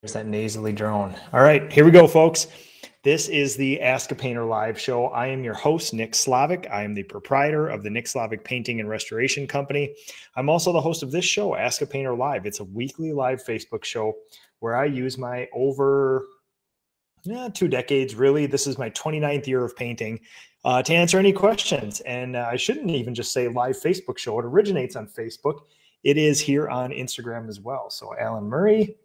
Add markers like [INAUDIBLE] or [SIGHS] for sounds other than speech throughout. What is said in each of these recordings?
There's that nasally drone. All right, here we go, folks. This is the Ask a Painter live show. I am your host, Nick Slavik. I am the proprietor of the Nick Slavik Painting and Restoration Company. I'm also the host of this show, Ask a Painter Live. It's a weekly live Facebook show where I use my over yeah, two decades, really. This is my 29th year of painting uh, to answer any questions. And uh, I shouldn't even just say live Facebook show. It originates on Facebook. It is here on Instagram as well. So, Alan Murray,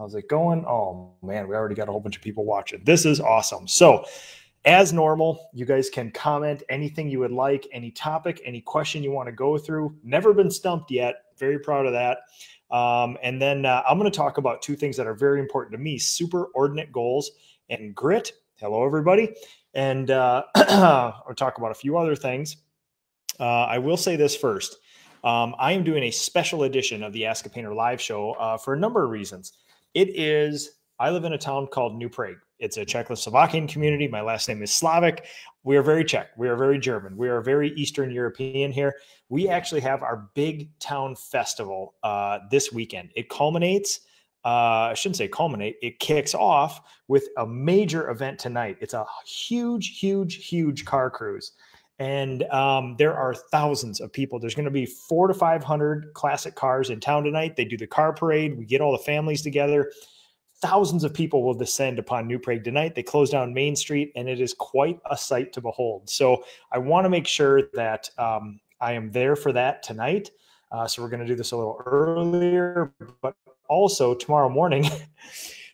How's it going? Oh man, we already got a whole bunch of people watching. This is awesome. So, as normal, you guys can comment anything you would like, any topic, any question you want to go through. Never been stumped yet. Very proud of that. Um, and then uh, I'm going to talk about two things that are very important to me superordinate goals and grit. Hello, everybody. And uh, [CLEARS THROAT] I'll talk about a few other things. Uh, I will say this first. Um, I am doing a special edition of the Ask a Painter live show uh, for a number of reasons. It is, I live in a town called New Prague. It's a Czechoslovakian community. My last name is Slavik. We are very Czech. We are very German. We are very Eastern European here. We actually have our big town festival uh, this weekend. It culminates, uh, I shouldn't say culminate, it kicks off with a major event tonight. It's a huge, huge, huge car cruise and um, there are thousands of people. There's going to be four to five hundred classic cars in town tonight. They do the car parade. We get all the families together. Thousands of people will descend upon New Prague tonight. They close down Main Street, and it is quite a sight to behold. So I want to make sure that um, I am there for that tonight. Uh, so we're going to do this a little earlier, but also tomorrow morning. [LAUGHS]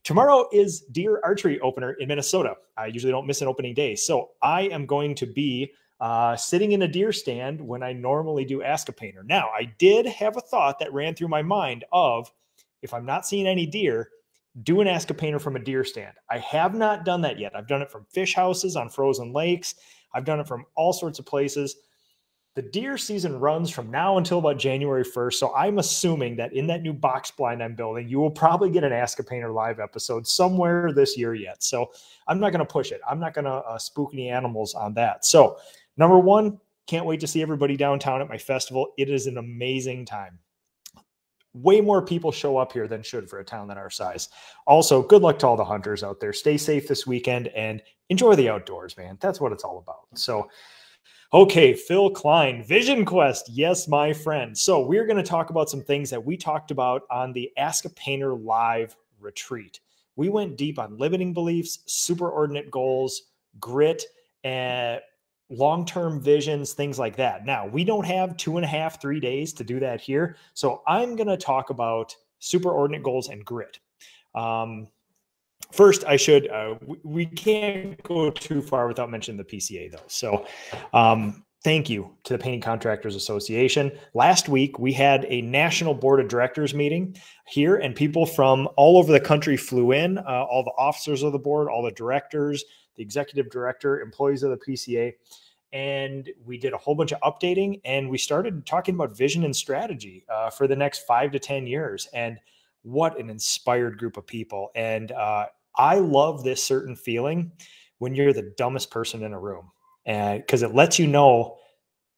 Tomorrow is deer archery opener in Minnesota. I usually don't miss an opening day. So I am going to be uh, sitting in a deer stand when I normally do Ask a Painter. Now, I did have a thought that ran through my mind of if I'm not seeing any deer, do an Ask a Painter from a deer stand. I have not done that yet. I've done it from fish houses on frozen lakes, I've done it from all sorts of places. The deer season runs from now until about January 1st. So I'm assuming that in that new box blind I'm building, you will probably get an Ask a Painter live episode somewhere this year yet. So I'm not going to push it. I'm not going to uh, spook any animals on that. So Number one, can't wait to see everybody downtown at my festival. It is an amazing time. Way more people show up here than should for a town that our size. Also, good luck to all the hunters out there. Stay safe this weekend and enjoy the outdoors, man. That's what it's all about. So, okay, Phil Klein, Vision Quest. Yes, my friend. So, we're going to talk about some things that we talked about on the Ask a Painter live retreat. We went deep on limiting beliefs, superordinate goals, grit, and long term visions, things like that. Now, we don't have two and a half, three days to do that here. So I'm going to talk about superordinate goals and grit. Um, first, I should, uh, we, we, can't go too far without mentioning the PCA though. So, um, thank you to the Painting Contractors Association. Last week, we had a national board of directors meeting here, and people from all over the country flew in. Uh, all the officers of the board, all the directors, the executive director, employees of the PCA. And we did a whole bunch of updating and we started talking about vision and strategy uh, for the next five to 10 years. And what an inspired group of people. And uh, I love this certain feeling when you're the dumbest person in a room. Because it lets you know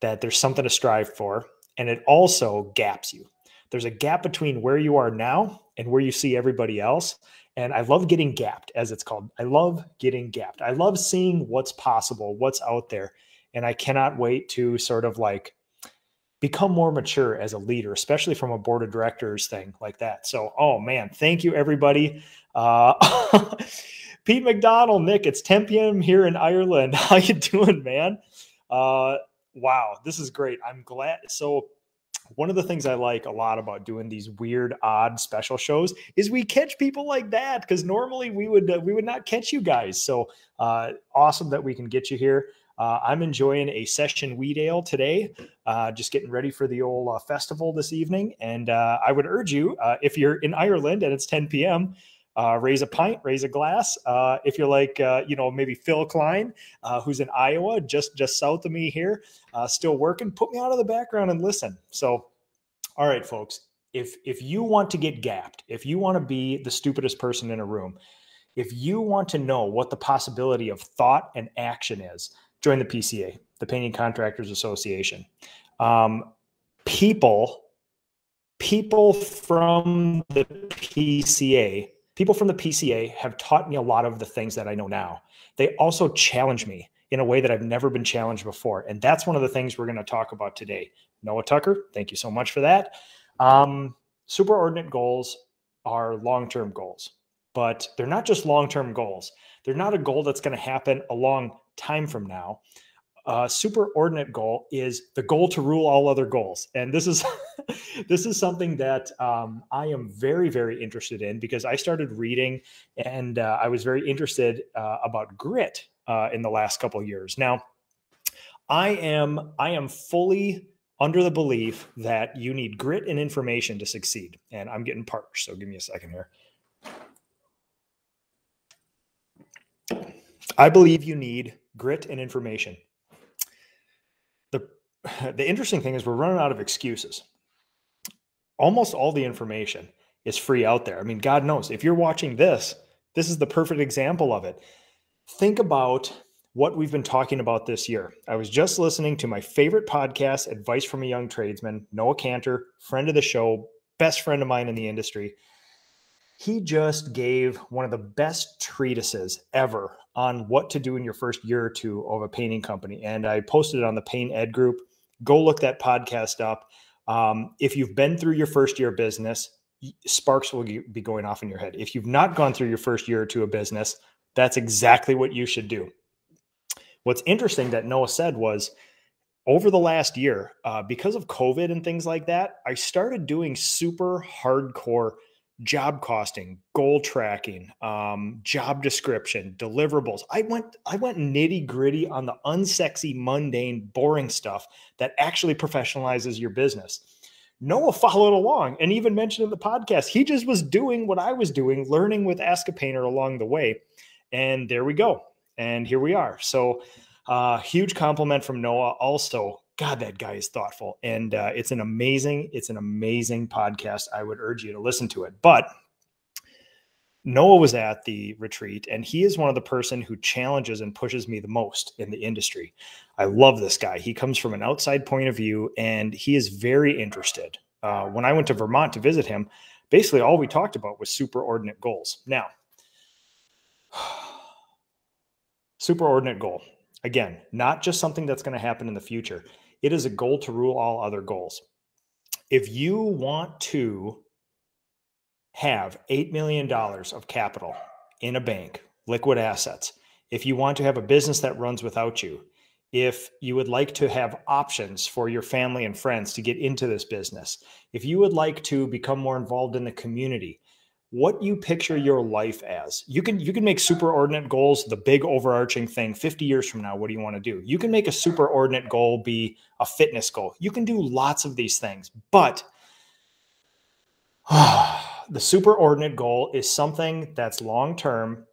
that there's something to strive for. And it also gaps you. There's a gap between where you are now and where you see everybody else. And I love getting gapped, as it's called. I love getting gapped. I love seeing what's possible, what's out there. And I cannot wait to sort of like become more mature as a leader, especially from a board of directors thing like that. So, oh man, thank you everybody. Uh, [LAUGHS] Pete McDonald, Nick, it's 10 p.m. here in Ireland. [LAUGHS] How you doing, man? Uh, wow, this is great. I'm glad. So one of the things I like a lot about doing these weird, odd special shows is we catch people like that because normally we would uh, we would not catch you guys. So uh, awesome that we can get you here. Uh, I'm enjoying a session wheat ale today, uh, just getting ready for the old uh, festival this evening. And uh, I would urge you, if you're in Ireland and it's 10 p.m., uh, raise a pint, raise a glass. Uh, if you're like, uh, you know, maybe Phil Klein, uh, who's in Iowa, just just south of me here, uh, still working, put me out of the background and listen. So, all right, folks, if if you want to get gapped, if you want to be the stupidest person in a room, if you want to know what the possibility of thought and action is, join the PCA, the Painting Contractors Association. Um, people, people from the PCA people from the PCA have taught me a lot of the things that I know now. They also challenge me in a way that I've never been challenged before. And that's one of the things we're going to talk about today. Noah Tucker, thank you so much for that. Um, superordinate goals are long term goals, but they're not just long term goals. They're not a goal that's going to happen a long time from now. Uh, superordinate goal is the goal to rule all other goals, and this is [LAUGHS] this is something that um, I am very very interested in because I started reading and uh, I was very interested uh, about grit uh, in the last couple years. Now, I am I am fully under the belief that you need grit and information to succeed. And I'm getting parched, so give me a second here. I believe you need grit and information. [LAUGHS] The, interesting thing is we're running out of excuses. Almost all the information is free out there. I mean, God knows if you're watching this, this is the perfect example of it. Think about what we've been talking about this year. I was just listening to my favorite podcast, Advice from a Young Tradesman, Noah Cantor, friend of the show, best friend of mine in the industry. He just gave one of the best treatises ever on what to do in your first year or two of a painting company. And I posted it on the Paint Ed group. Go look that podcast up. Um, if you've been through your first year business, sparks will be going off in your head. If you've not gone through your first year or two of business, that's exactly what you should do. What's interesting that Noah said was over the last year, uh, because of COVID and things like that, I started doing super hardcore job costing, goal tracking, um, job description, deliverables. I went I went nitty gritty on the unsexy, mundane, boring stuff that actually professionalizes your business. Noah followed along and even mentioned in the podcast he just was doing what I was doing, learning with Ask a Painter along the way, and there we go and here we are. So, uh, huge compliment from Noah. Also, God, that guy is thoughtful, and uh, it's an amazing, it's an amazing podcast. I would urge you to listen to it. But Noah was at the retreat, and he is one of the person who challenges and pushes me the most in the industry. I love this guy. He comes from an outside point of view, and he is very interested. Uh, when I went to Vermont to visit him, basically all we talked about was superordinate goals. Now. [SIGHS] Superordinate goal. Again, not just something that's going to happen in the future. It is a goal to rule all other goals. If you want to have $8 million of capital in a bank, liquid assets, if you want to have a business that runs without you, if you would like to have options for your family and friends to get into this business, if you would like to become more involved in the community, what you picture your life as. You can you can make superordinate goals the big overarching thing 50 years from now what do you want to do? You can make a superordinate goal be a fitness goal. You can do lots of these things. But [SIGHS] the superordinate goal is something that's long term.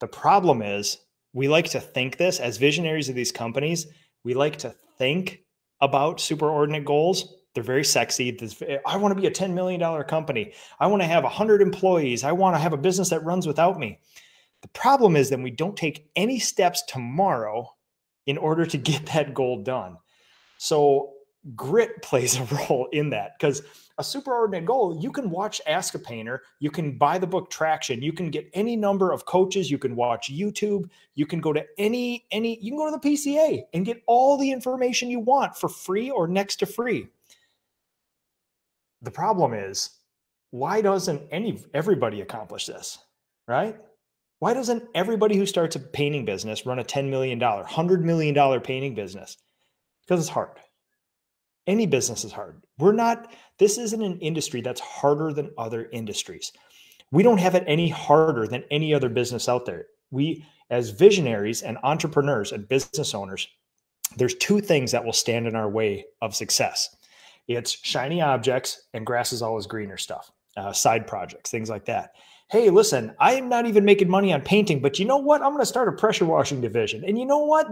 The problem is we like to think this as visionaries of these companies, we like to think about superordinate goals they're very sexy. I want to be a $10 million company. I want to have 100 employees. I want to have a business that runs without me. The problem is then we don't take any steps tomorrow in order to get that goal done. So grit [LAUGHS] plays a role in that because a superordinate goal, you can watch Ask a Painter, you can buy the book Traction, you can get any number of coaches, you can watch YouTube, you can go to any any you can go to the PCA and get all the information you want for free or next to free. The problem is, why doesn't any everybody accomplish this? Right? Why doesn't everybody who starts a painting business run a $10 million, $100 million painting business? Because it's hard. Any business is hard. We're not, this isn't an industry that's harder than other industries. We don't have it any harder than any other business out there. We, as visionaries and entrepreneurs and business owners, there's two things that will stand in our way of success. It's shiny objects and grass is always greener stuff, uh, side projects, things like that. Hey, listen, I'm not even making money on painting, but you know what? I'm going to start a pressure washing division. And you know what?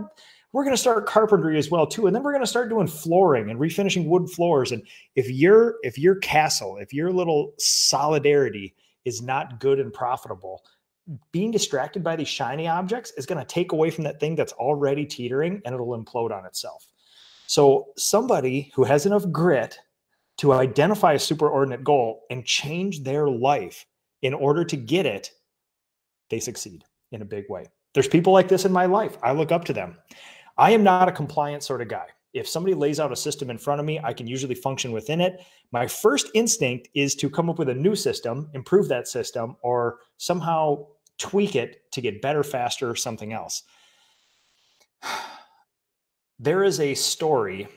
We're going to start carpentry as well too, and then we're going to start doing flooring and refinishing wood floors. And if your if your castle, if your little solidarity is not good and profitable, being distracted by these shiny objects is going to take away from that thing that's already teetering and it'll implode on itself. So somebody who has enough grit to identify a superordinate goal and change their life in order to get it, they succeed in a big way. There's people like this in my life. I look up to them. I am not a compliant sort of guy. If somebody lays out a system in front of me, I can usually function within it. My first instinct is to come up with a new system, improve that system, or somehow tweak it to get better, faster, or something else. There is a story.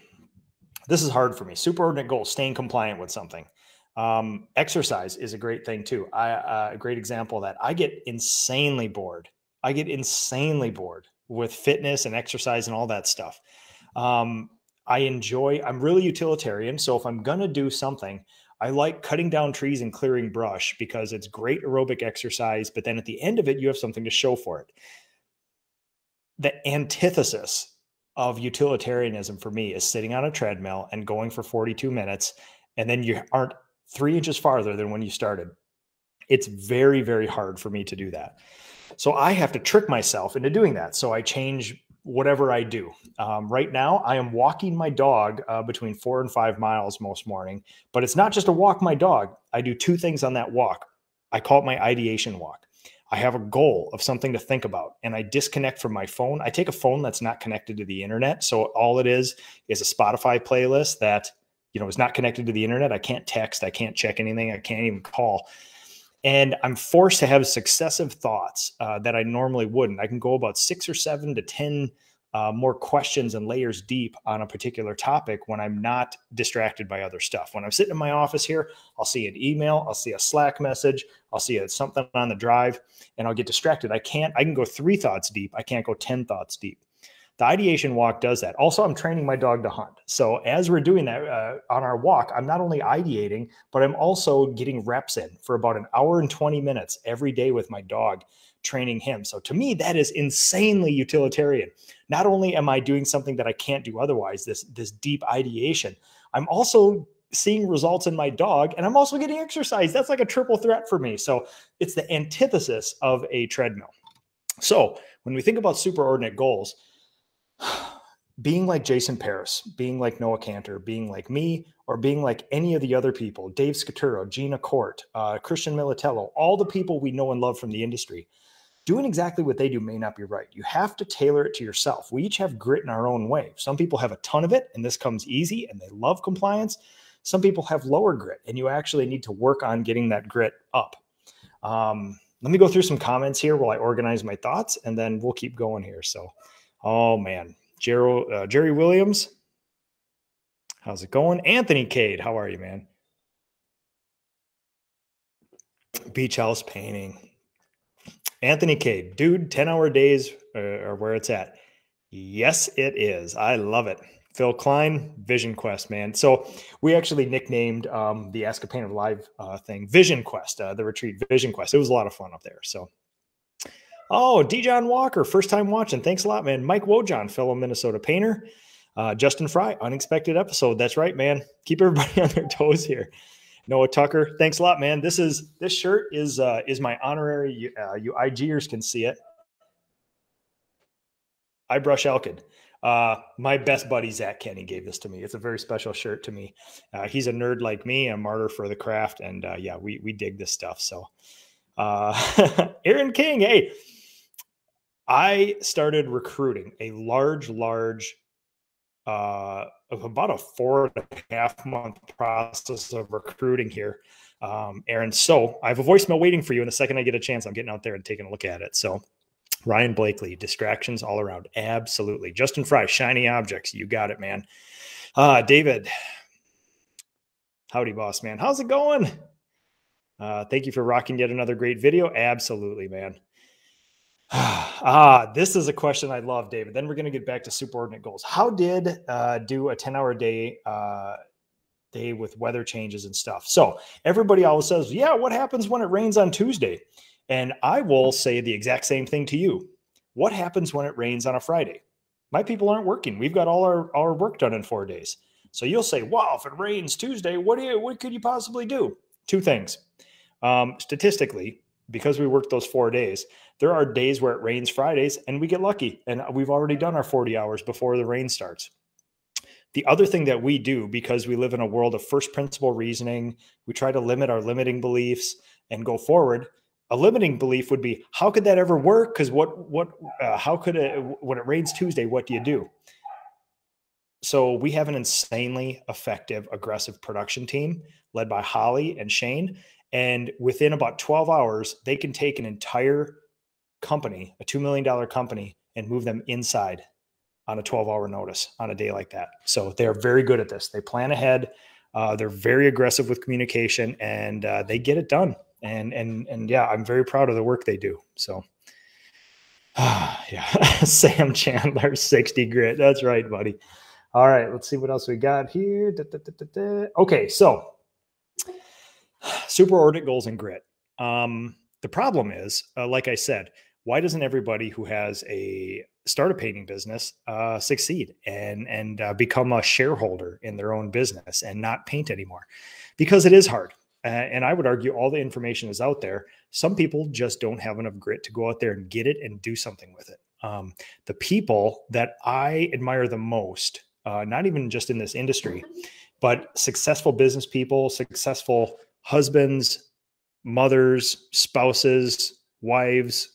This is hard for me. Superordinate goal, staying compliant with something. Um, exercise is a great thing too. I, uh, a great example that. I get insanely bored. I get insanely bored with fitness and exercise and all that stuff. Um, I enjoy, I'm really utilitarian. So if I'm going to do something, I like cutting down trees and clearing brush because it's great aerobic exercise. But then at the end of it, you have something to show for it. The antithesis of utilitarianism for me is sitting on a treadmill and going for 42 minutes, and then you aren't three inches farther than when you started. It's very, very hard for me to do that. So I have to trick myself into doing that. So I change whatever I do. Um, right now, I am walking my dog uh, between four and five miles most morning, but it's not just to walk my dog. I do two things on that walk. I call it my ideation walk. I have a goal of something to think about and I disconnect from my phone. I take a phone that's not connected to the internet. So all it is is a Spotify playlist that, you know, is not connected to the internet. I can't text, I can't check anything, I can't even call and I'm forced to have successive thoughts uh, that I normally wouldn't. I can go about six or seven to 10 uh, more questions and layers deep on a particular topic when I'm not distracted by other stuff. When I'm sitting in my office here, I'll see an email, I'll see a Slack message, I'll see a, something on the drive, and I'll get distracted. I can't, I can go three thoughts deep. I can't go 10 thoughts deep. The ideation walk does that. Also, I'm training my dog to hunt. So as we're doing that uh, on our walk, I'm not only ideating, but I'm also getting reps in for about an hour and 20 minutes every day with my dog, training him. So to me, that is insanely utilitarian. Not only am I doing something that I can't do otherwise, this this deep ideation, I'm also seeing results in my dog and I'm also getting exercise. That's like a triple threat for me. So it's the antithesis of a treadmill. So when we think about superordinate goals, [SIGHS] being like Jason Paris, being like Noah Cantor, being like me, or being like any of the other people, Dave Scaturo, Gina Court, uh, Christian Militello, all the people we know and love from the industry, doing exactly what they do may not be right. You have to tailor it to yourself. We each have grit in our own way. Some people have a ton of it and this comes easy and they love compliance. Some people have lower grit and you actually need to work on getting that grit up. Um, let me go through some comments here while I organize my thoughts and then we'll keep going here. So, Oh man, uh, Jerry Williams, how's it going? Anthony Cade, how are you, man? Beach house painting. Anthony Cade, dude, 10 hour days uh, are where it's at. Yes, it is. I love it. Phil Klein, Vision Quest, man. So we actually nicknamed um, the Ask a Painter Live uh, thing Vision Quest, uh, the retreat Vision Quest. It was a lot of fun up there. So Oh, Dijon Walker, first time watching. Thanks a lot, man. Mike Wojon, fellow Minnesota painter. Uh, Justin Fry, unexpected episode. That's right, man. Keep everybody [LAUGHS] on their toes here. Noah Tucker, thanks a lot, man. This is this shirt is uh, is my honorary. Uh, you IGers can see it. I brush Elkin. Uh, my best buddy Zach Kenny gave this to me. It's a very special shirt to me. Uh, he's a nerd like me, a martyr for the craft, and uh, yeah, we we dig this stuff. So, uh, [LAUGHS] Aaron King, hey, I started recruiting a large, large, uh, about a four and a half month process of recruiting here, um, Aaron. So I have a voicemail waiting for you. In the second I get a chance, I'm getting out there and taking a look at it. So Ryan Blakely, distractions all around. Absolutely. Justin Fry, shiny objects. You got it, man. Uh, David, howdy, boss, man. How's it going? Uh, thank you for rocking yet another great video. Absolutely, man. [SIGHS] ah, this is a question I love, David. Then we're going to get back to superordinate goals. How did uh, do a 10 hour day uh, day with weather changes and stuff? So everybody always says, yeah, what happens when it rains on Tuesday? And I will say the exact same thing to you. What happens when it rains on a Friday? My people aren't working. We've got all our, our work done in four days. So you'll say, wow, if it rains Tuesday, what do you, what could you possibly do? Two things. Um, statistically, because we worked those four days, there are days where it rains Fridays and we get lucky and we've already done our 40 hours before the rain starts. The other thing that we do because we live in a world of first principle reasoning, we try to limit our limiting beliefs and go forward a limiting belief would be how could that ever work because what what uh, how could it when it rains tuesday what do you do so we have an insanely effective aggressive production team led by holly and shane and within about 12 hours they can take an entire company a $2 million company and move them inside on a 12 hour notice on a day like that so they're very good at this they plan ahead uh, they're very aggressive with communication and uh, they get it done and and and yeah, I'm very proud of the work they do. So [SIGHS] yeah, [LAUGHS] Sam Chandler, 60 grit. That's right, buddy. All right, let's see what else we got here. Da, da, da, okay, so [SIGHS] superordinate goals and grit. Um, the problem is, uh, like I said, why doesn't everybody who has a start a painting business uh, succeed and and uh, become a shareholder in their own business and not paint anymore? Because it is hard. Uh, and I would argue all the information is out there. Some people just don't have enough grit to go out there and get it and do something with it. Um, the people that I admire the most, uh, not even just in this industry, but successful business people, successful husbands, mothers, spouses, wives,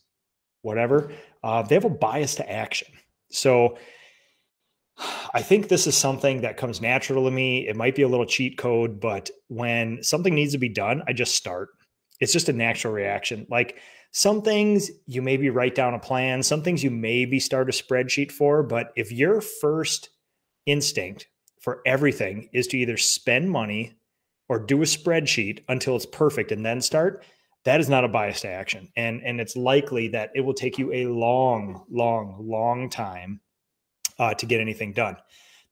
whatever, uh, they have a bias to action. So I think this is something that comes natural to me. It might be a little cheat code, but when something needs to be done, I just start. It's just a natural reaction. Like some things you maybe write down a plan, some things you maybe start a spreadsheet for, but if your first instinct for everything is to either spend money or do a spreadsheet until it's perfect and then start, that is not a bias to action. And and it's likely that it will take you a long, long, long time uh, to get anything done.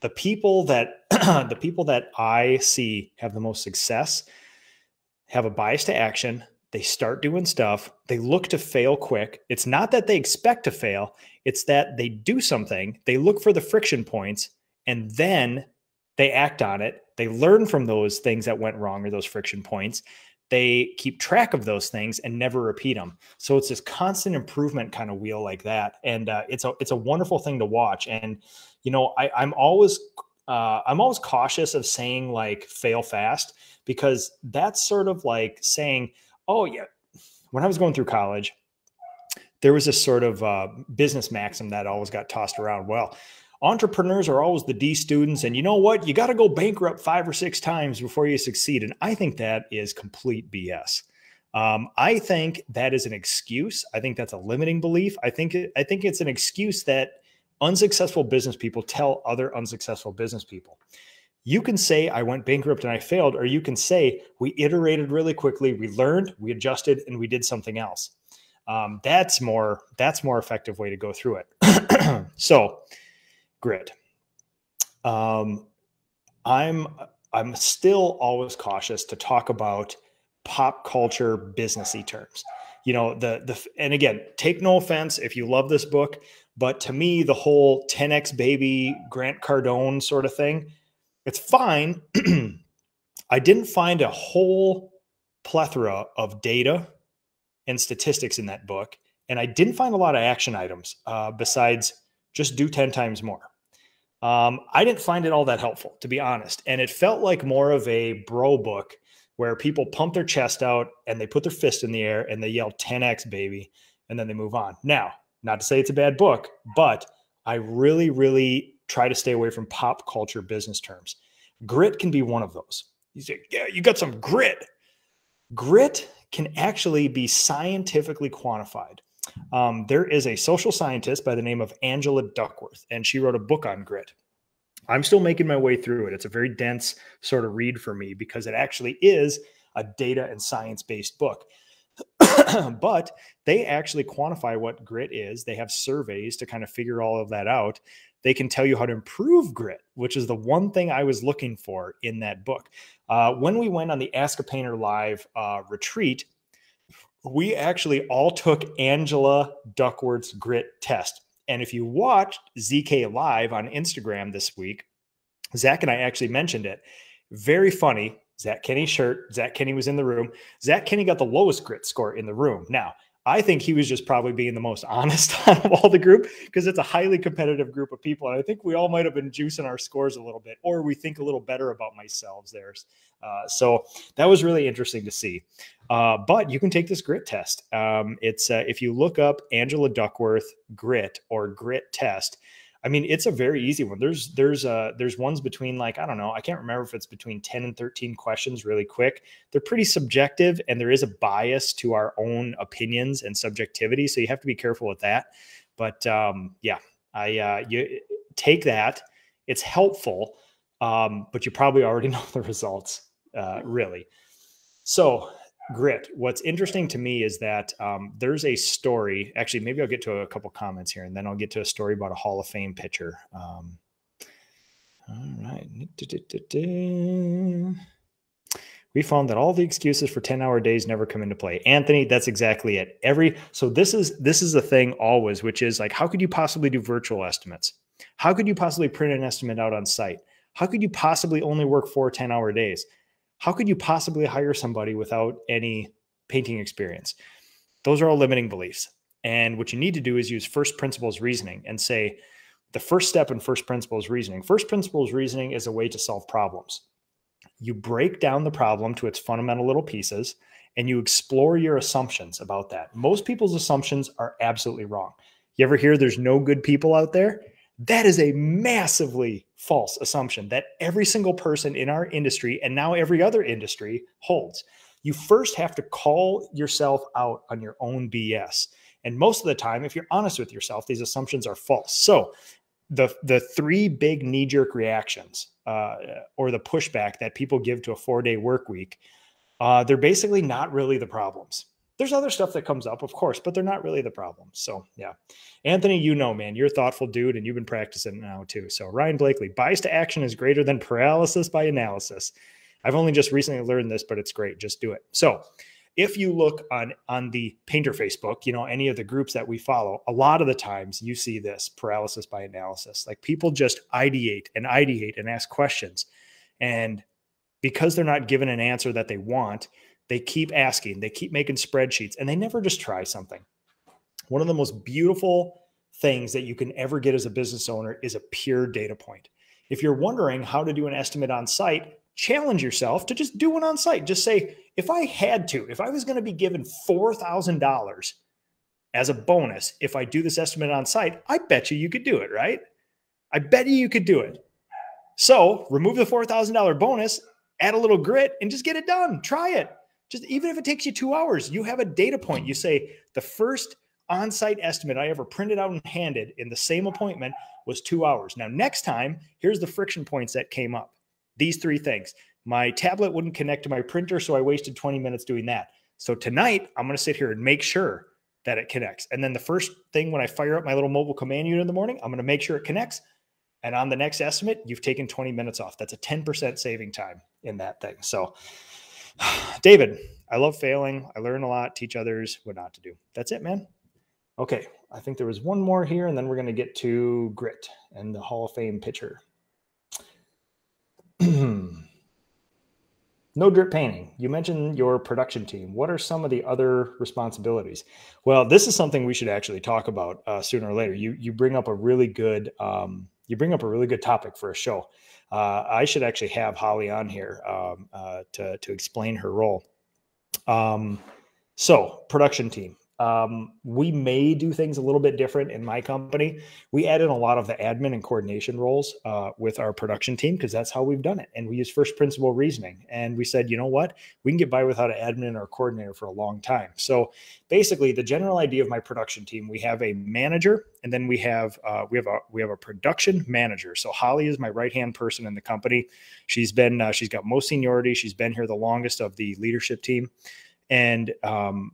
The people that [CLEARS THROAT] the people that I see have the most success have a bias to action. They start doing stuff. They look to fail quick. It's not that they expect to fail. It's that they do something. They look for the friction points and then they act on it. They learn from those things that went wrong or those friction points they keep track of those things and never repeat them. So it's this constant improvement kind of wheel like that, and uh, it's a it's a wonderful thing to watch. And you know, I, I'm always uh, I'm always cautious of saying like fail fast because that's sort of like saying, oh yeah. When I was going through college, there was this sort of uh, business maxim that always got tossed around. Well, entrepreneurs are always the D students. And you know what? You got to go bankrupt five or six times before you succeed. And I think that is complete BS. Um, I think that is an excuse. I think that's a limiting belief. I think I think it's an excuse that unsuccessful business people tell other unsuccessful business people. You can say I went bankrupt and I failed, or you can say we iterated really quickly, we learned, we adjusted, and we did something else. Um, that's more that's more effective way to go through it. [CLEARS THROAT] so grit. Um, I'm I'm still always cautious to talk about pop culture businessy terms. You know, the the and again, take no offense if you love this book, but to me, the whole 10x baby Grant Cardone sort of thing, it's fine. [CLEARS THROAT] I didn't find a whole plethora of data and statistics in that book, and I didn't find a lot of action items uh, besides just do 10 times more. Um, I didn't find it all that helpful, to be honest. And it felt like more of a bro book where people pump their chest out and they put their fist in the air and they yell 10x baby and then they move on. Now, not to say it's a bad book, but I really, really try to stay away from pop culture business terms. Grit can be one of those. You say, yeah, you got some grit. Grit can actually be scientifically quantified. Um, there is a social scientist by the name of Angela Duckworth, and she wrote a book on grit. I'm still making my way through it. It's a very dense sort of read for me because it actually is a data and science based book. [COUGHS] but they actually quantify what grit is. They have surveys to kind of figure all of that out. They can tell you how to improve grit, which is the one thing I was looking for in that book. Uh, when we went on the Ask a Painter Live uh, retreat, we actually all took Angela Duckworth's grit test. And if you watched ZK Live on Instagram this week, Zach and I actually mentioned it. Very funny. Zach Kenny's shirt. Zach Kenny was in the room. Zach Kenny got the lowest grit score in the room. Now, I think he was just probably being the most [LAUGHS] honest out of all the group because it's a highly competitive group of people. And I think we all might have been juicing our scores a little bit, or we think a little better about myself there. Uh, so that was really interesting to see. Uh, but you can take this grit test. Um, it's uh, if you look up Angela Duckworth grit or grit test, I mean, it's a very easy one. There's there's uh there's ones between like I don't know, I can't remember if it's between 10 and 13 questions really quick. They're pretty subjective and there is a bias to our own opinions and subjectivity, so you have to be careful with that. But um yeah, I uh you take that. It's helpful. Um but you probably already [LAUGHS] know the results uh really. So, grit what's interesting to me is that um, there's a story actually maybe i'll get to a couple comments here and then i'll get to a story about a hall of fame pitcher. Um, all right. We found that all the excuses for 10 hour days never come into play. Anthony that's exactly it. Every so this is this is the thing always which is like how could you possibly do virtual estimates? How could you possibly print an estimate out on site? How could you possibly only work four 10 hour days how could you possibly hire somebody without any painting experience? Those are all limiting beliefs. And what you need to do is use first principles reasoning and say the first step in first principles reasoning. First principles reasoning is a way to solve problems. You break down the problem to its fundamental little pieces and you explore your assumptions about that. Most people's assumptions are absolutely wrong. You ever hear there's no good people out there? That is a massively false assumption that every single person in our industry and now every other industry holds. You first have to call yourself out on your own BS. And most of the time, if you're honest with yourself, these assumptions are false. So, the the three big knee jerk reactions uh, or the pushback that people give to a four day work week, uh, they're basically not really the problems. There's other stuff that comes up, of course, but they're not really the problem. So, yeah. Anthony, you know, man, you're a thoughtful dude and you've been practicing now too. So, Ryan Blakely, bias to action is greater than paralysis by analysis. I've only just recently learned this, but it's great. Just do it. So, if you look on on the painter facebook you know any of the groups that we follow a lot of the times you see this paralysis by analysis like people just ideate and ideate and ask questions and because they're not given an answer that they want they keep asking, they keep making spreadsheets, and they never just try something. One of the most beautiful things that you can ever get as a business owner is a pure data point. If you're wondering how to do an estimate on site, challenge yourself to just do one on site. Just say, if I had to, if I was going to be given $4,000 as a bonus, if I do this estimate on site, I bet you you could do it, right? I bet you you could do it. So remove the $4,000 bonus, add a little grit, and just get it done. Try it just even if it takes you two hours, you have a data point. You say the first on site estimate I ever printed out and handed in the same appointment was two hours. Now, next time, here's the friction points that came up these three things. My tablet wouldn't connect to my printer, so I wasted 20 minutes doing that. So tonight, I'm going to sit here and make sure that it connects. And then the first thing when I fire up my little mobile command unit in the morning, I'm going to make sure it connects. And on the next estimate, you've taken 20 minutes off. That's a 10% saving time in that thing. So, [SIGHS] David, I love failing. I learn a lot, teach others what not to do. That's it, man. Okay, I think there was one more here, and then we're going to get to grit and the Hall of Fame pitcher. [CLEARS THROAT] no drip painting. You mentioned your production team. What are some of the other responsibilities? Well, this is something we should actually talk about uh, sooner or later. You you bring up a really good um, you bring up a really good topic for a show. Uh, I should actually have Holly on here um, uh, to to explain her role. Um, so production team. Um, we may do things a little bit different in my company. We add in a lot of the admin and coordination roles uh, with our production team because that's how we've done it. And we use first principle reasoning. And we said, you know what, we can get by without an admin or coordinator for a long time. So basically, the general idea of my production team, we have a manager, and then we have uh, we have a we have a production manager. So Holly is my right hand person in the company. She's been uh, she's got most seniority. She's been here the longest of the leadership team, and um,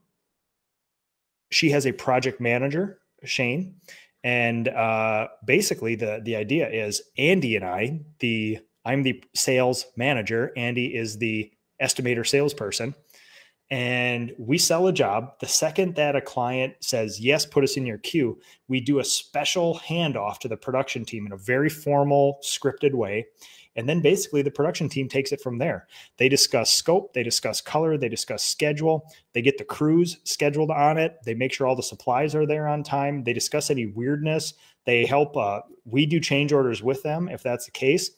she has a project manager, Shane, and uh, basically the the idea is Andy and I, the I'm the sales manager. Andy is the estimator salesperson. And we sell a job. The second that a client says, Yes, put us in your queue, we do a special handoff to the production team in a very formal, scripted way. And then basically the production team takes it from there. They discuss scope, they discuss color, they discuss schedule, they get the crews scheduled on it, they make sure all the supplies are there on time, they discuss any weirdness, they help, uh, we do change orders with them if that's the case.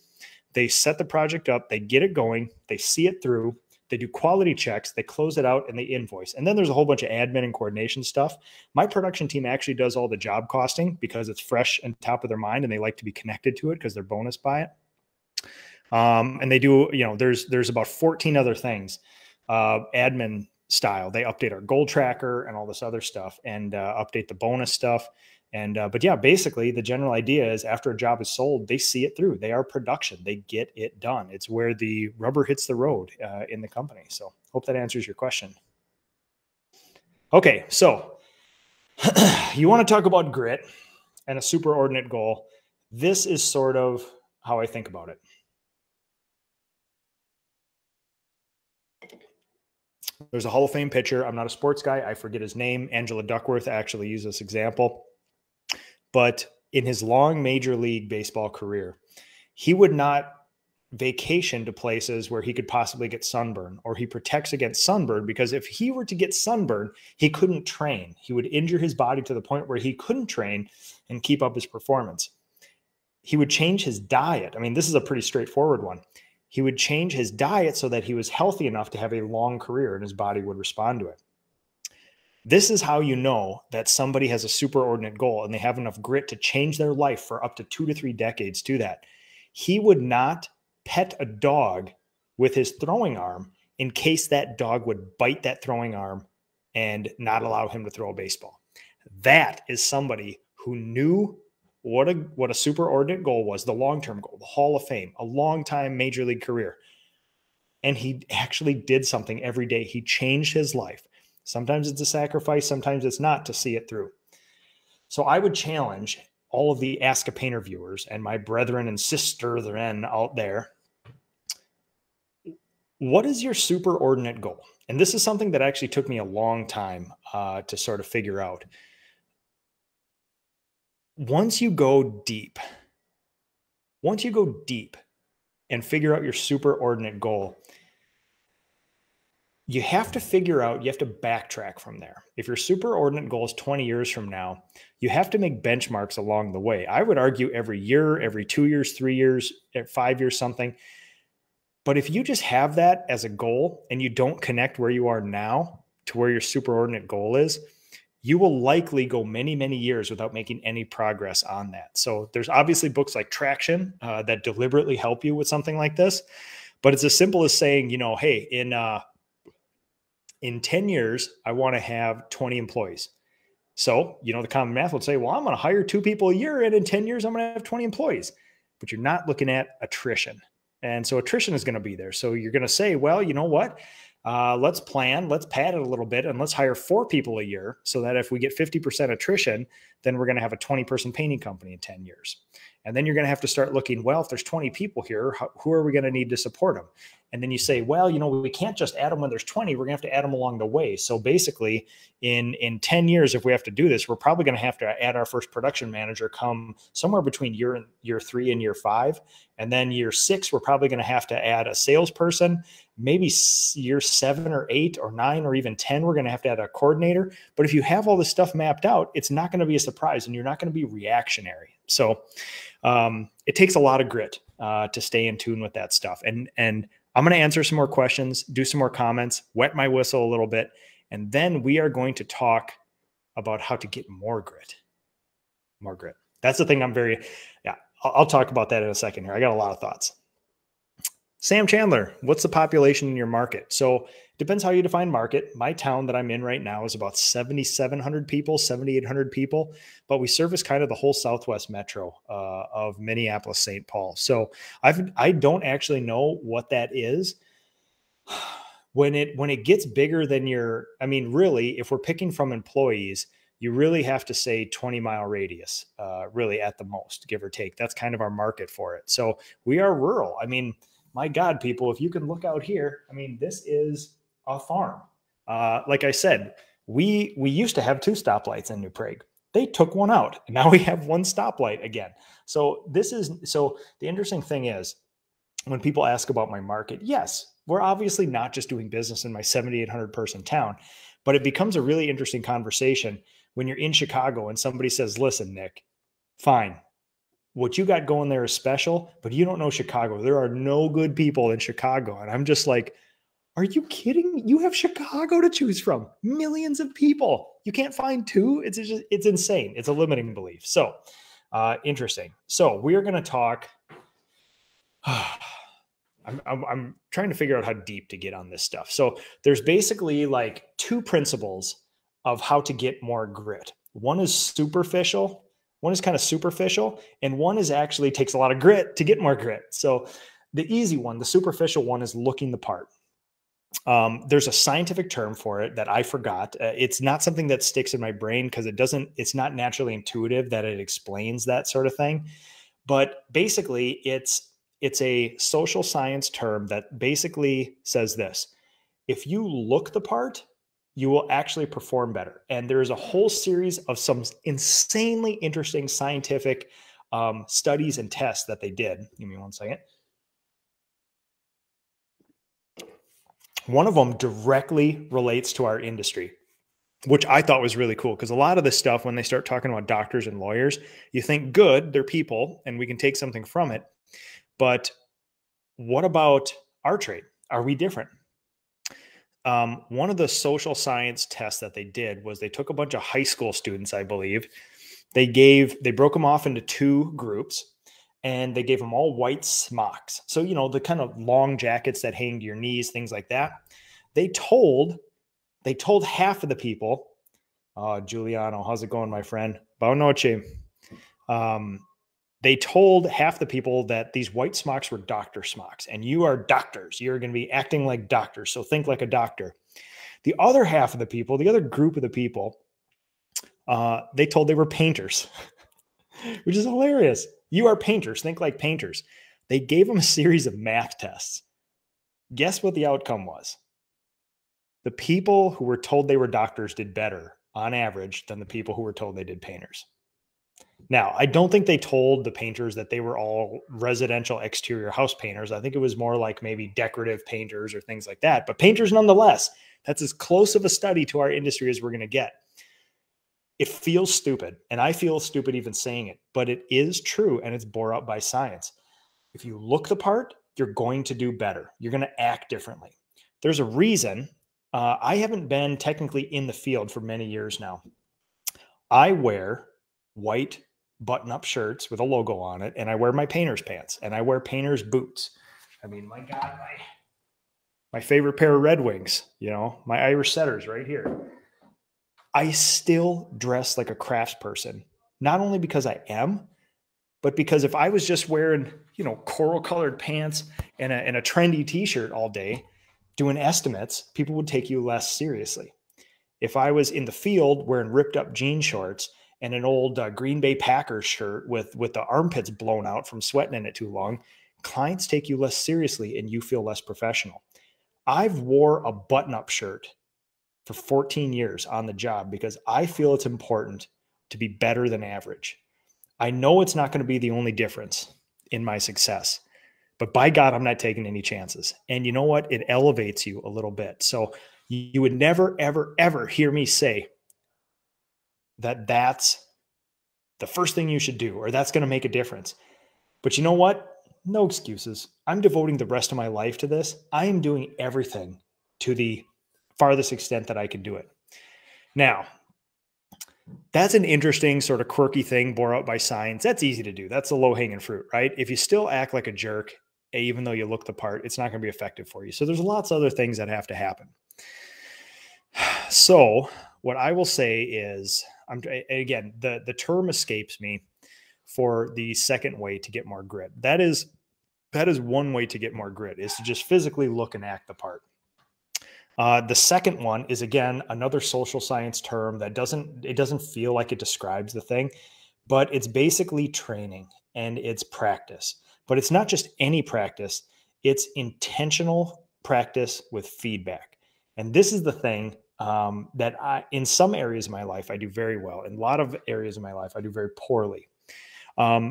They set the project up, they get it going, they see it through, they do quality checks, they close it out, and they invoice. And then there's a whole bunch of admin and coordination stuff. My production team actually does all the job costing because it's fresh and top of their mind, and they like to be connected to it because they're bonus by it. Um, and they do, you know, there's there's about 14 other things, uh, admin style. They update our goal tracker and all this other stuff, and uh, update the bonus stuff. And uh, but yeah, basically the general idea is after a job is sold, they see it through. They are production. They get it done. It's where the rubber hits the road uh, in the company. So hope that answers your question. Okay, so [CLEARS THROAT] you want to talk about grit and a superordinate goal. This is sort of how I think about it. There's a Hall of Fame pitcher. I'm not a sports guy. I forget his name. Angela Duckworth actually used this example but in his long major league baseball career, he would not vacation to places where he could possibly get sunburn or he protects against sunburn because if he were to get sunburn, he couldn't train. He would injure his body to the point where he couldn't train and keep up his performance. He would change his diet. I mean, this is a pretty straightforward one. He would change his diet so that he was healthy enough to have a long career and his body would respond to it. This is how you know that somebody has a superordinate goal and they have enough grit to change their life for up to two to three decades to that. He would not pet a dog with his throwing arm in case that dog would bite that throwing arm and not allow him to throw a baseball. That is somebody who knew what a what a superordinate goal was, the long-term goal, the Hall of Fame, a long-time major league career. And he actually did something every day. He changed his life. Sometimes it's a sacrifice, sometimes it's not to see it through. So I would challenge all of the Ask a Painter viewers and my brethren and sister then out there. What is your superordinate goal? And this is something that actually took me a long time uh, to sort of figure out. Once you go deep, once you go deep and figure out your superordinate goal, you have to figure out, you have to backtrack from there. If your superordinate goal is 20 years from now, you have to make benchmarks along the way. I would argue every year, every two years, three years, five years, something. But if you just have that as a goal and you don't connect where you are now to where your superordinate goal is, you will likely go many, many years without making any progress on that. So there's obviously books like Traction uh, that deliberately help you with something like this. But it's as simple as saying, you know, hey, in uh, in 10 years, I want to have 20 employees. So, you know, the common math would say, well, I'm going to hire two people a year, and in 10 years, I'm going to have 20 employees. But you're not looking at attrition. And so attrition is going to be there. So you're going to say, well, you know what? Uh, let's plan, let's pad it a little bit, and let's hire four people a year so that if we get 50% attrition, then we're going to have a 20 person painting company in 10 years. And then you're going to have to start looking, well, if there's 20 people here, who are we going to need to support them? And then you say, well, you know, we can't just add them when there's 20. We're going to have to add them along the way. So basically, in in 10 years, if we have to do this, we're probably going to have to add our first production manager come somewhere between year year three and year five. And then year six, we're probably going to have to add a salesperson. Maybe year seven or eight or nine or even 10, we're going to have to add a coordinator. But if you have all this stuff mapped out, it's not going to be a surprise and you're not going to be reactionary. So um, it takes a lot of grit uh, to stay in tune with that stuff. And and I'm going to answer some more questions, do some more comments, wet my whistle a little bit, and then we are going to talk about how to get more grit. More grit. That's the thing I'm very, yeah, I'll, I'll talk about that in a second here. I got a lot of thoughts. Sam Chandler, what's the population in your market? So depends how you define market. My town that I'm in right now is about 7,700 people, 7,800 people, but we service kind of the whole Southwest metro uh, of Minneapolis, St. Paul. So I've I don't actually know what that is. [SIGHS] When it when it gets bigger than your, I mean, really, if we're picking from employees, you really have to say 20 mile radius, uh, really at the most, give or take. That's kind of our market for it. So we are rural. I mean my God, people, if you can look out here, I mean, this is a farm. Uh, like I said, we we used to have two stoplights in New Prague. They took one out, and now [LAUGHS] we have one stoplight again. So this is so the interesting thing is when people ask about my market, yes, we're obviously not just doing business in my 7,800 person town, but it becomes a really interesting conversation when you're in Chicago and somebody says, listen, Nick, fine. What you got going there is special, but you don't know Chicago. There are no good people in Chicago. And I'm just like, are you kidding? You have Chicago to choose from. Millions of people. You can't find two. It's just it's insane. It's a limiting belief. So uh interesting. So we are going to talk. [SIGHS] I'm, I'm, I'm trying to figure out how deep to get on this stuff. So there's basically like two principles of how to get more grit. One is superficial, one is kind of superficial, and one is actually takes a lot of grit to get more grit. So the easy one, the superficial one, is looking the part. Um, there's a scientific term for it that I forgot. Uh, it's not something that sticks in my brain because it doesn't. It's not naturally intuitive that it explains that sort of thing. But basically, it's it's a social science term that basically says this: if you look the part, you will actually perform better. And there's a whole series of some insanely interesting scientific um, studies and tests that they did. Give me one second. One of them directly relates to our industry, which I thought was really cool because a lot of this stuff, when they start talking about doctors and lawyers, you think good, they're people and we can take something from it. But what about our trade? Are we different? Um, one of the social science tests that they did was they took a bunch of high school students, I believe. They gave they broke them off into two groups, and they gave them all white smocks. So you know the kind of long jackets that hang to your knees, things like that. They told they told half of the people, uh, Giuliano, how's it going, my friend? Noche. Um, they told half the people that these white smocks were doctor smocks and you are doctors. You're going to be acting like doctors. So think like a doctor. The other half of the people, the other group of the people, uh, they told they were painters, [LAUGHS] which is hilarious. You are painters. Think like painters. They gave them a series of math tests. Guess what the outcome was? The people who were told they were doctors did better on average than the people who were told they did painters. Now, I don't think they told the painters that they were all residential exterior house painters. I think it was more like maybe decorative painters or things like that, but painters nonetheless. That's as close of a study to our industry as we're going to get. It feels stupid, and I feel stupid even saying it, but it is true and it's bore out by science. If you look the part, you're going to do better. You're going to act differently. There's a reason. Uh, I haven't been technically in the field for many years now. I wear white button up shirts with a logo on it, and I wear my painter's pants and I wear painter's boots. I mean, my God, my my favorite pair of Red Wings, you know, my Irish setters right here. I still dress like a craftsperson, not only because I am, but because if I was just wearing, you know, coral colored pants and a, and a trendy t-shirt all day doing estimates, people would take you less seriously. If I was in the field wearing ripped up jean shorts and an old uh, Green Bay Packers shirt with with the armpits blown out from sweating in it too long, clients take you less seriously and you feel less professional. I've wore a button-up shirt for 14 years on the job because I feel it's important to be better than average. I know it's not going to be the only difference in my success, but by God, I'm not taking any chances. And you know what? It elevates you a little bit. So you would never, ever, ever hear me say, that that's the first thing you should do or that's going to make a difference. But you know what? No excuses. I'm devoting the rest of my life to this. I am doing everything to the farthest extent that I can do it. Now, that's an interesting sort of quirky thing bore out by science. That's easy to do. That's the low hanging fruit, right? If you still act like a jerk, even though you look the part, it's not going to be effective for you. So there's lots of other things that have to happen. [SIGHS] So what I will say is I'm again the the term escapes me for the second way to get more grit. That is that is one way to get more grit is to just physically look and act the part. Uh, the second one is again another social science term that doesn't it doesn't feel like it describes the thing, but it's basically training and it's practice. But it's not just any practice; it's intentional practice with feedback. And this is the thing um, that I, in some areas of my life, I do very well. In a lot of areas of my life, I do very poorly. Um,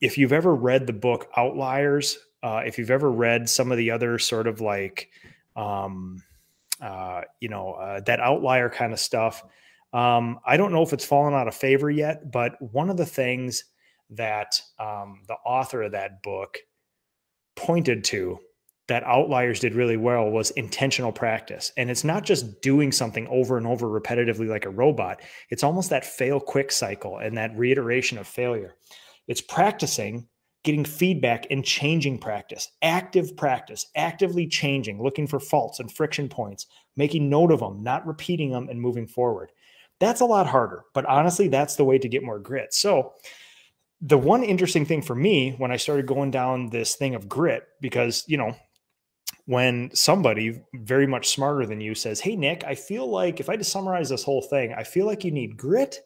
if you've ever read the book Outliers Uh, if you've ever read some of the other sort of like, um, uh, you know, uh, that outlier kind of stuff, um, I don't know if it's fallen out of favor yet, but one of the things that um, the author of that book pointed to that outliers did really well was intentional practice. And it's not just doing something over and over repetitively like a robot, it's almost that fail quick cycle and that reiteration of failure. It's practicing, getting feedback, and changing practice, active practice, actively changing, looking for faults and friction points, making note of them, not repeating them, and moving forward. That's a lot harder, but honestly, that's the way to get more grit. So, the one interesting thing for me when I started going down this thing of grit, because, you know, when somebody very much smarter than you says, Hey, Nick, I feel like if I just summarize this whole thing, I feel like you need grit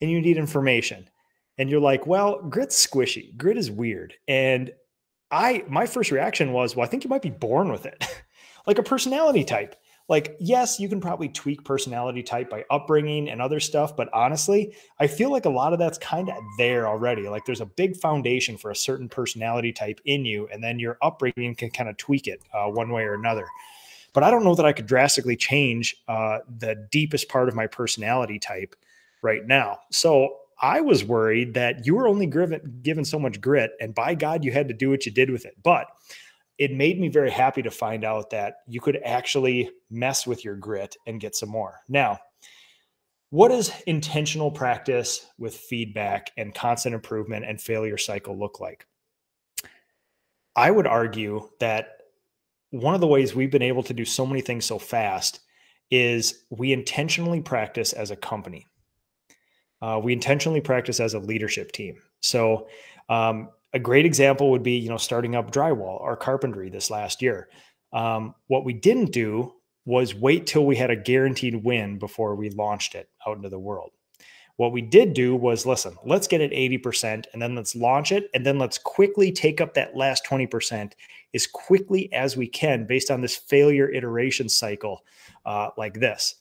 and you need information. And you're like, Well, grit's squishy, grit is weird. And I, my first reaction was, Well, I think you might be born with it, [LAUGHS] like a personality type like yes you can probably tweak personality type by upbringing and other stuff but honestly i feel like a lot of that's kind of there already. Like there's a big foundation for a certain personality type in you and then your upbringing can kind of tweak it uh, one way or another. But i don't know that i could drastically change uh, the deepest part of my personality type right now. So I was worried that you were only given, given so much grit, and by God, you had to do what you did with it. But it made me very happy to find out that you could actually mess with your grit and get some more. Now, what does intentional practice with feedback and constant improvement and failure cycle look like? I would argue that one of the ways we've been able to do so many things so fast is we intentionally practice as a company. Uh, we intentionally practice as a leadership team. So um, a great example would be you know starting up drywall or carpentry this last year. Um, what we didn't do was wait till we had a guaranteed win before we launched it out into the world. What we did do was listen let's get it 80% and then let's launch it and then let's quickly take up that last 20% as quickly as we can based on this failure iteration cycle uh, like this.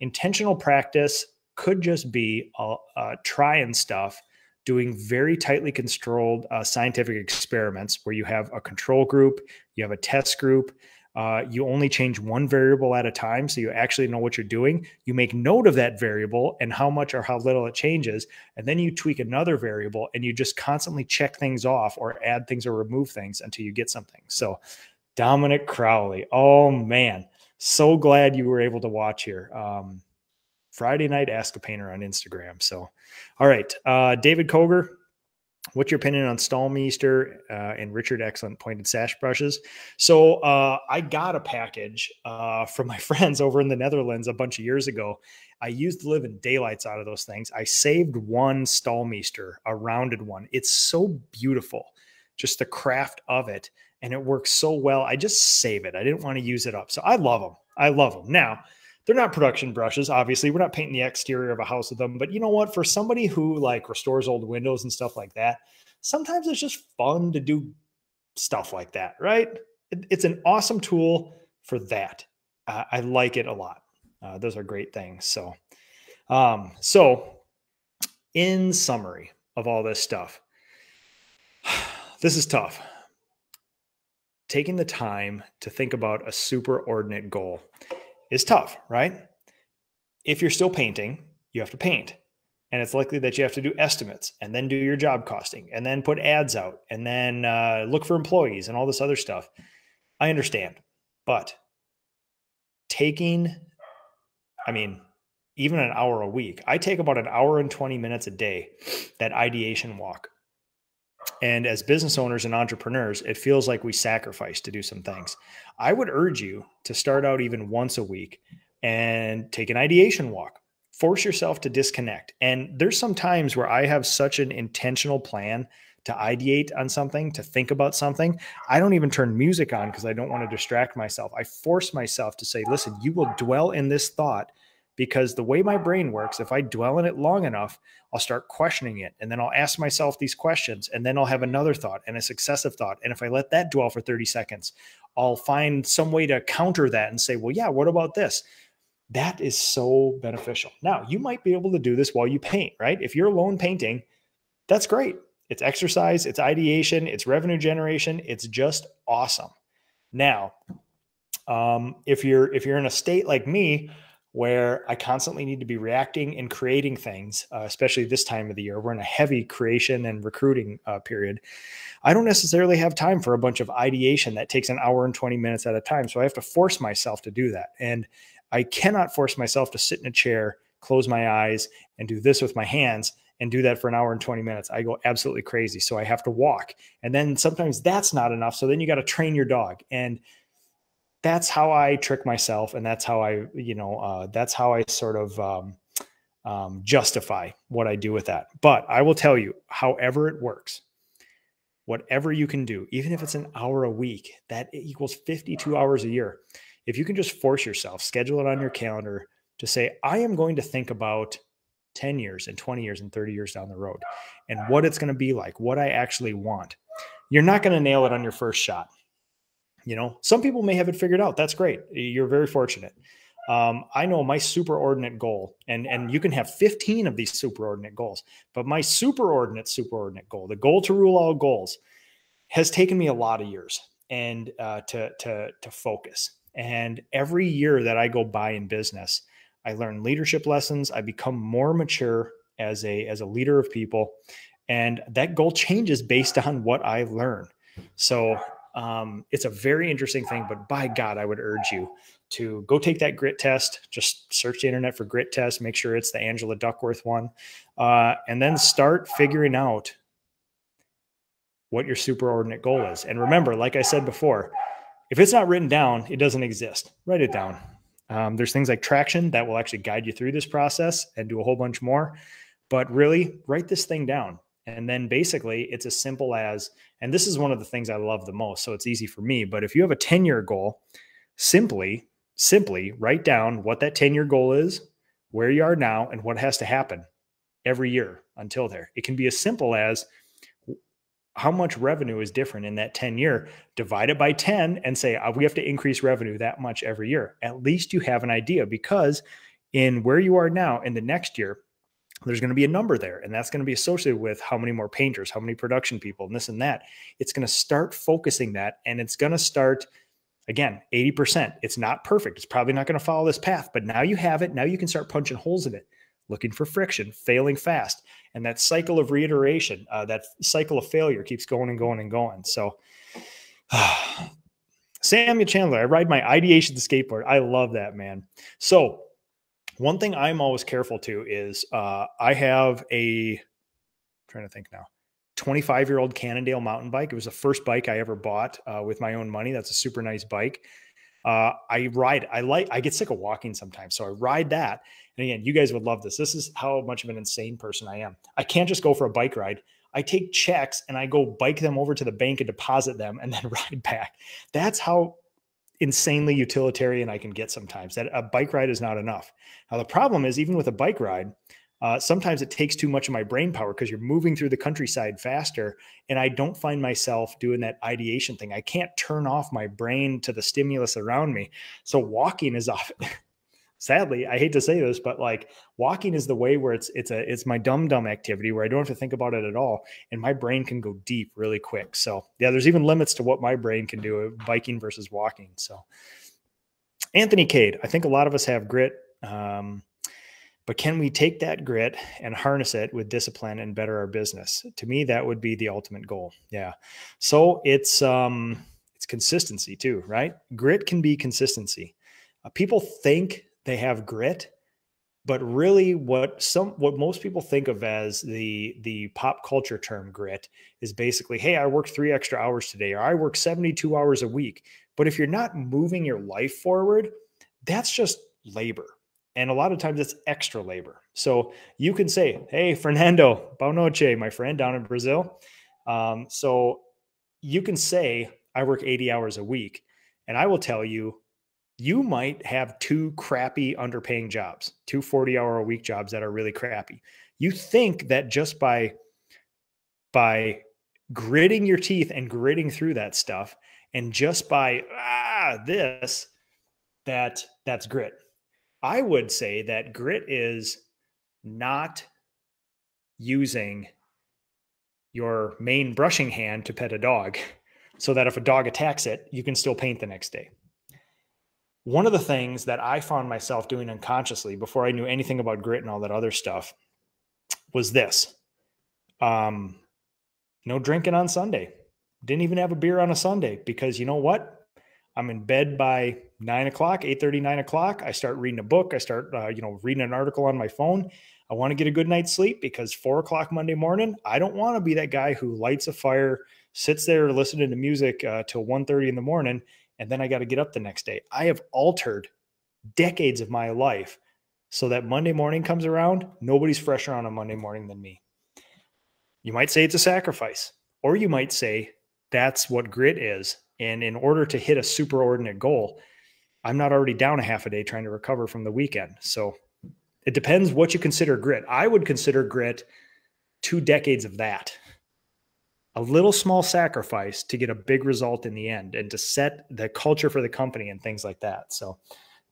Intentional practice could just be uh, uh, trying stuff doing very tightly controlled uh, scientific experiments where you have a control group, you have a test group. Uh, you only change one variable at a time, so you actually know what you're doing. You make note of that variable and how much or how little it changes, and then you tweak another variable, and you just constantly check things off or add things or remove things until you get something. So, Dominic Crowley, oh man, so glad you were able to watch here. Um, Friday night Ask a Painter on Instagram. So, all right, uh, David Koger, what's your opinion on Staalmeester uh, and Richard Excellent pointed sash brushes? So, uh, I got a package uh, from my [LAUGHS] friends over in the Netherlands a bunch of years ago. I used to live in daylights out of those things. I saved one Staalmeester, a rounded one. It's so beautiful, just the craft of it, and it works so well. I just save it. I didn't want to use it up, so I love them. I love them now they're not production brushes obviously. We're not painting the exterior of a house with them but you know what? For somebody who like restores old windows and stuff like that sometimes it's just fun to do stuff like that right? It, it's an awesome tool for that. Uh, i like it a lot. Uh, those are great things. So um so in summary of all this stuff [SIGHS] this is tough. Taking the time to think about a superordinate goal is tough, right? If you're still painting, you have to paint. And it's likely that you have to do estimates and then do your job costing and then put ads out and then uh, look for employees and all this other stuff. I understand. But taking, I mean, even an hour a week, I take about an hour and 20 minutes a day, that ideation walk. And as business owners and entrepreneurs, it feels like we sacrifice to do some things. I would urge you to start out even once a week and take an ideation walk. Force yourself to disconnect. And there's some times where I have such an intentional plan to ideate on something, to think about something. I don't even turn music on because I don't want to distract myself. I force myself to say, listen, you will dwell in this thought because the way my brain works, if I dwell in it long enough, I'll start questioning it. And then I'll ask myself these questions. And then I'll have another thought and a successive thought. And if I let that dwell for 30 seconds, I'll find some way to counter that and say, well, yeah, what about this? That is so beneficial. Now, you might be able to do this while you paint, right? If you're alone painting, that's great. It's exercise, it's ideation, it's revenue generation. It's just awesome. Now, um, if you're if you're in a state like me where I constantly need to be reacting and creating things, uh, especially this time of the year. We're in a heavy creation and recruiting uh, period. I don't necessarily have time for a bunch of ideation that takes an hour and 20 minutes at a time. So I have to force myself to do that. And I cannot force myself to sit in a chair, close my eyes, and do this with my hands and do that for an hour and 20 minutes. I go absolutely crazy. So I have to walk. And then sometimes that's not enough. So then you got to train your dog. And that's how I trick myself, and that's how I, you know, uh, that's how I sort of um, um, justify what I do with that. But I will tell you, however it works, whatever you can do, even if it's an hour a week, that equals 52 hours a year. If you can just force yourself, schedule it on your calendar to say, I am going to think about 10 years and 20 years and 30 years down the road and what it's going to be like, what I actually want. You're not going to nail it on your first shot. You know, some people may have it figured out. That's great. You're very fortunate. Um, I know my superordinate goal, and and you can have 15 of these superordinate goals, but my superordinate superordinate goal, the goal to rule all goals, has taken me a lot of years and uh, to to to focus. And every year that I go by in business, I learn leadership lessons. I become more mature as a as a leader of people, and that goal changes based on what I learn. So um, it's a very interesting thing, but by God, I would urge you to go take that grit test. Just search the internet for grit test, make sure it's the Angela Duckworth one, uh, and then start figuring out what your superordinate goal is. And remember, like I said before, if it's not written down, it doesn't exist. Write it down. Um, there's things like traction that will actually guide you through this process and do a whole bunch more. But really, write this thing down. And then basically, it's as simple as, and this is one of the things I love the most. So it's easy for me. But if you have a 10 year goal, simply, simply write down what that 10 year goal is, where you are now, and what has to happen every year until there. It can be as simple as how much revenue is different in that 10 year, divide it by 10 and say, oh, we have to increase revenue that much every year. At least you have an idea because in where you are now in the next year, there's going to be a number there and that's going to be associated with how many more painters how many production people and this and that. It's going to start focusing that and it's going to start again 80% it's not perfect. It's probably not going to follow this path but now you have it. Now you can start punching holes in it looking for friction failing fast and that cycle of reiteration uh, that cycle of failure keeps going and going and going. So [SIGHS] samuel chandler i ride my ideation skateboard. I love that man. So one thing I'm always careful to is uh, I have a I'm trying to think now. 25 year old Cannondale mountain bike. It was the first bike I ever bought uh, with my own money. That's a super nice bike. Uh, I ride. I like. I get sick of walking sometimes, so I ride that. And again, you guys would love this. This is how much of an insane person I am. I can't just go for a bike ride. I take checks and I go bike them over to the bank and deposit them, and then [LAUGHS] ride back. That's how insanely utilitarian I can get sometimes. That a bike ride is not enough. Now the problem is even with a bike ride, uh, sometimes it takes too much of my brain power because you're moving through the countryside faster, and I don't find myself doing that ideation thing. I can't turn off my brain to the stimulus around me. So walking is often [LAUGHS] sadly, I hate to say this, but like walking is the way where it's it's a it's my dumb dumb activity where I don't have to think about it at all, and my brain can go deep really quick. So yeah, there's even limits to what my brain can do uh, biking versus walking. So Anthony Cade, I think a lot of us have grit. Um, but can we take that grit and harness it with discipline and better our business? To me, that would be the ultimate goal. Yeah. So it's um it's consistency too, right? Grit can be consistency. Uh, people think they have grit but really what some what most people think of as the the pop culture term grit is basically hey i worked 3 extra hours today or i work 72 hours a week. But if you're not moving your life forward that's just labor and a lot of times it's extra labor. So you can say hey fernando boa my friend down in brazil. Um, so you can say i work 80 hours a week and i will tell you you might have two crappy underpaying jobs, two 40 hour a week jobs that are really crappy. You think that just by by gritting your teeth and gritting through that stuff and just by ah this that that's grit. I would say that grit is not using your main brushing hand to pet a dog so that if a dog attacks it, you can still paint the next day. One of the things that I found myself doing unconsciously before I knew anything about grit and all that other stuff was this. Um, no drinking on Sunday. Didn't even have a beer on a Sunday because you know what? I'm in bed by nine o'clock, eight thirty, nine o'clock. I start reading a book. I start, uh, you know, reading an article on my phone. I want to get a good night's sleep because four o'clock Monday morning, I don't want to be that guy who lights a fire, sits there listening to music uh, till 1.30 in the morning, and then I got to get up the next day. I have altered decades of my life so that Monday morning comes around, nobody's fresher on a Monday morning than me. You might say it's a sacrifice, or you might say that's what grit is. And in order to hit a superordinate goal, I'm not already down a half a day trying to recover from the weekend. So it depends what you consider grit. I would consider grit two decades of that. A little small sacrifice to get a big result in the end and to set the culture for the company and things like that. So,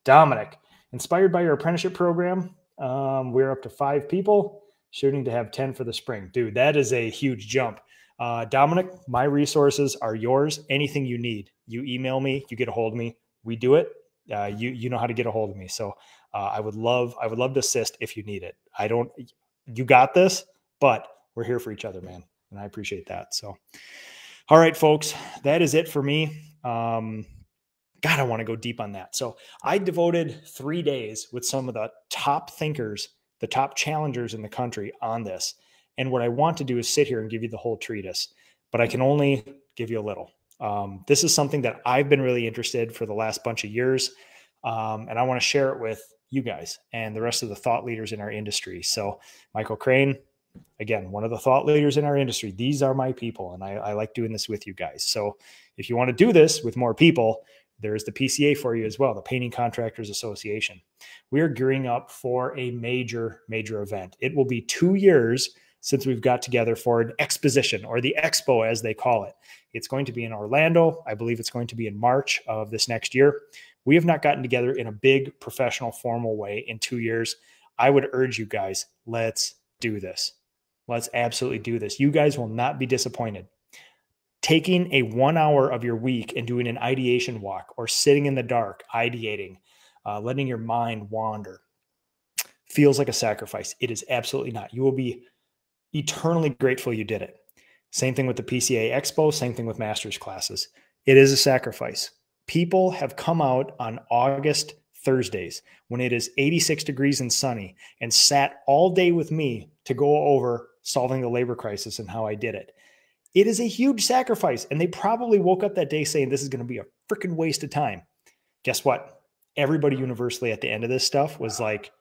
Dominic, inspired by your apprenticeship program, um, we're up to five people, shooting to have 10 for the spring. Dude, that is a huge jump. Uh, Dominic, my resources are yours. Anything you need, you email me, you get a hold of me. We do it. Uh, you you know how to get a hold of me. So uh, I would love I would love to assist if you need it. I don't. You got this, but we're here for each other, man, and I appreciate that. So, all right, folks, that is it for me. Um, God, I want to go deep on that. So I devoted three days with some of the top thinkers, the top challengers in the country on this. And what I want to do is sit here and give you the whole treatise, but I can only give you a little. Um, this is something that I've been really interested for the last bunch of years, um, and I want to share it with you guys and the rest of the thought leaders in our industry. So, Michael Crane, again, one of the thought leaders in our industry. These are my people, and I, I like doing this with you guys. So, if you want to do this with more people, there's the PCA for you as well, the Painting Contractors Association. We are gearing up for a major, major event. It will be two years since we've got together for an exposition or the expo, as they call it. It's going to be in Orlando. I believe it's going to be in March of this next year. We have not gotten together in a big professional, formal way in two years. I would urge you guys, let's do this. Let's absolutely do this. You guys will not be disappointed taking a one hour of your week and doing an ideation walk or sitting in the dark, ideating, uh, letting your mind wander feels like a sacrifice. It is absolutely not. You will be eternally grateful you did it. Same thing with the PCA Expo, same thing with master's classes. It is a sacrifice. People have come out on August Thursdays when it is 86 degrees and sunny and sat all day with me to go over solving the labor crisis and how I did it. It is a huge sacrifice. And they probably woke up that day saying, This is going to be a freaking waste of time. Guess what? Everybody universally at the end of this stuff was like,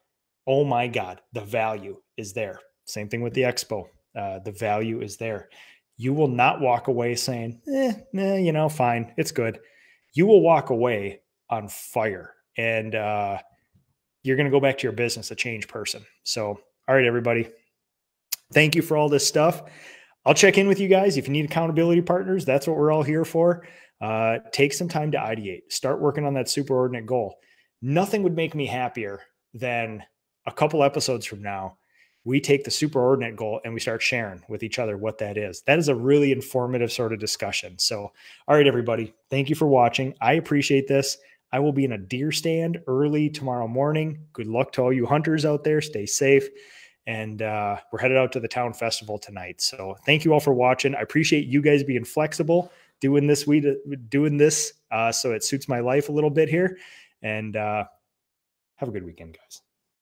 Oh my God, the value is there. Same thing with the expo. Uh, the value is there. You will not walk away saying, eh, eh, you know, fine, it's good. You will walk away on fire and uh, you're going to go back to your business a changed person. So, all right, everybody. Thank you for all this stuff. I'll check in with you guys. If you need accountability partners, that's what we're all here for. Uh, take some time to ideate, start working on that superordinate goal. Nothing would make me happier than a couple episodes from now. We take the superordinate goal and we start sharing with each other what that is. That is a really informative sort of discussion. So, all right, everybody, thank you for watching. I appreciate this. I will be in a deer stand early tomorrow morning. Good luck to all you hunters out there. Stay safe and uh, we're headed out to the town festival tonight. So thank you all for watching. I appreciate you guys being flexible, doing this we doing this uh, so it suits my life a little bit here, and uh, have a good weekend, guys.